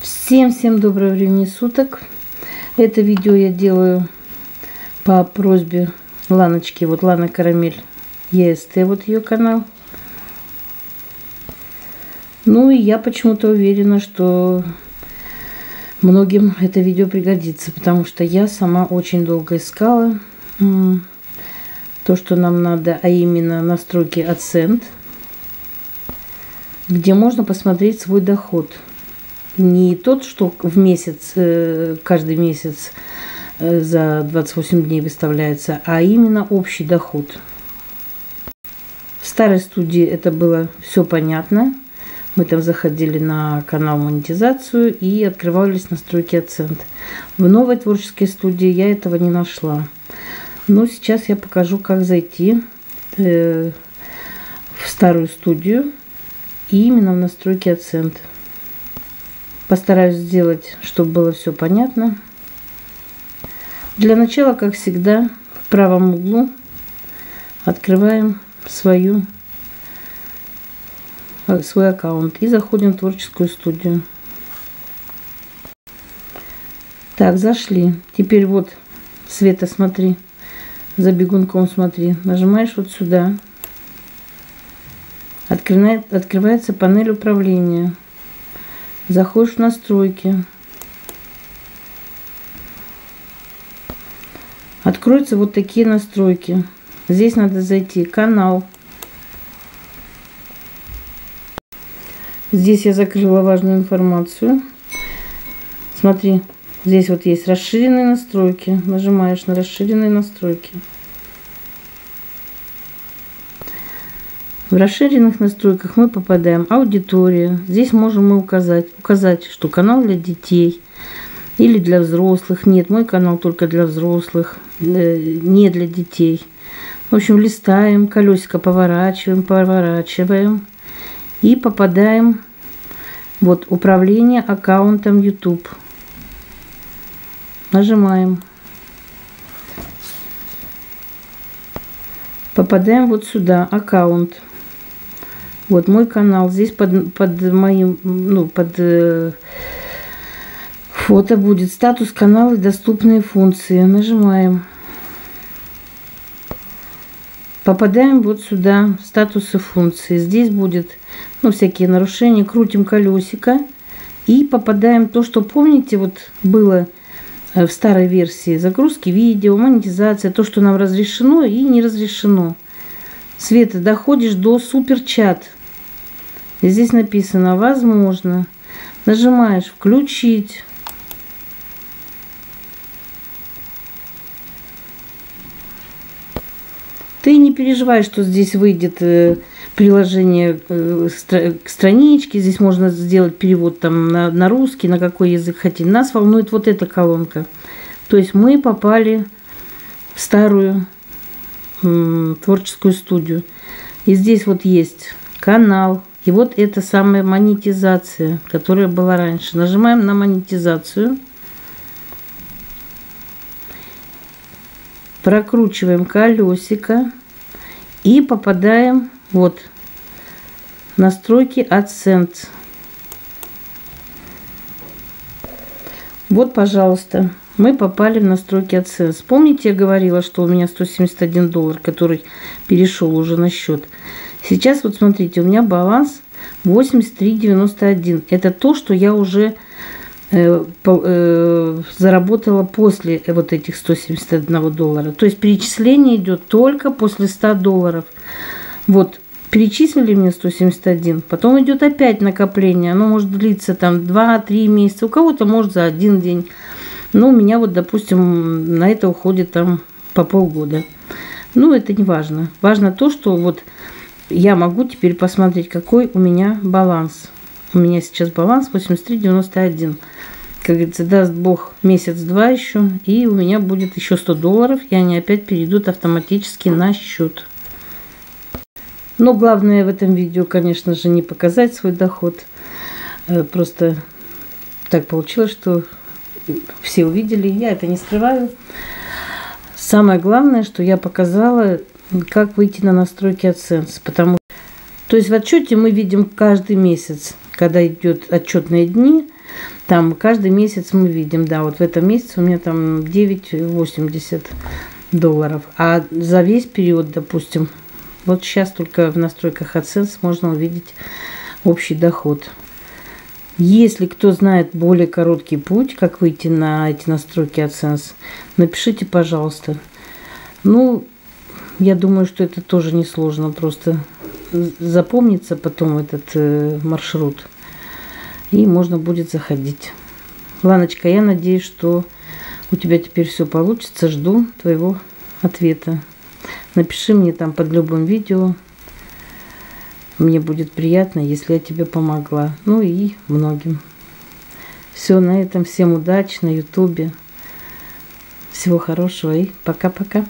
Всем-всем доброго времени суток. Это видео я делаю по просьбе Ланочки. Вот Лана Карамель ЕСТ, вот ее канал. Ну и я почему-то уверена, что многим это видео пригодится, потому что я сама очень долго искала то, что нам надо, а именно настройки Ascent, где можно посмотреть свой доход – не тот, что в месяц, э, каждый месяц э, за 28 дней выставляется, а именно общий доход. В старой студии это было все понятно. Мы там заходили на канал монетизацию и открывались настройки оценки. В новой творческой студии я этого не нашла. Но сейчас я покажу, как зайти э, в старую студию и именно в настройки оценки. Постараюсь сделать, чтобы было все понятно. Для начала, как всегда, в правом углу открываем свою, э, свой аккаунт и заходим в творческую студию. Так, зашли. Теперь вот, Света, смотри. За бегунком смотри. Нажимаешь вот сюда. Открывается панель управления. Заходишь в настройки. Откроются вот такие настройки. Здесь надо зайти канал. Здесь я закрыла важную информацию. Смотри, здесь вот есть расширенные настройки. Нажимаешь на расширенные настройки. В расширенных настройках мы попадаем аудитория. Здесь можем мы указать, указать, что канал для детей или для взрослых. Нет, мой канал только для взрослых, не для детей. В общем, листаем, колесико поворачиваем, поворачиваем и попадаем вот управление аккаунтом YouTube. Нажимаем. Попадаем вот сюда, аккаунт. Вот мой канал. Здесь под, под моим, ну, под э, фото будет статус канала и доступные функции. Нажимаем. Попадаем вот сюда, статусы функции. Здесь будет, ну, всякие нарушения. Крутим колесико. И попадаем то, что помните, вот было э, в старой версии загрузки видео, монетизация, то, что нам разрешено и не разрешено. Света, доходишь до суперчат. Здесь написано «Возможно». Нажимаешь «Включить». Ты не переживай, что здесь выйдет э, приложение э, к страничке. Здесь можно сделать перевод там на, на русский, на какой язык хотите. Нас волнует вот эта колонка. То есть мы попали в старую творческую студию. И здесь вот есть канал, и вот это самая монетизация, которая была раньше. Нажимаем на монетизацию. Прокручиваем колесико и попадаем вот настройки AdSense. Вот, пожалуйста, мы попали в настройки AdSense. Помните, я говорила, что у меня 171 доллар, который перешел уже на счет. Сейчас вот смотрите, у меня баланс 83,91. Это то, что я уже э, э, заработала после вот этих 171 доллара. То есть перечисление идет только после 100 долларов. Вот, перечислили мне 171, потом идет опять накопление. Оно может длиться там 2-3 месяца, у кого-то может за один день. Но у меня вот, допустим, на это уходит там по полгода. Ну, это не важно. Важно то, что вот я могу теперь посмотреть, какой у меня баланс. У меня сейчас баланс 83,91. Как говорится, даст Бог месяц-два еще, и у меня будет еще 100 долларов, и они опять перейдут автоматически на счет. Но главное в этом видео, конечно же, не показать свой доход. Э, просто так получилось, что все увидели. Я это не скрываю. Самое главное, что я показала как выйти на настройки AdSense. Потому то есть в отчете мы видим каждый месяц, когда идет отчетные дни, там каждый месяц мы видим, да, вот в этом месяце у меня там 9,80 долларов. А за весь период, допустим, вот сейчас только в настройках AdSense можно увидеть общий доход. Если кто знает более короткий путь, как выйти на эти настройки AdSense, напишите, пожалуйста. Ну, я думаю, что это тоже несложно, просто запомнится потом этот э, маршрут и можно будет заходить. Ланочка, я надеюсь, что у тебя теперь все получится. Жду твоего ответа. Напиши мне там под любым видео. Мне будет приятно, если я тебе помогла. Ну и многим. Все, на этом. Всем удачи на ютубе. Всего хорошего и пока-пока.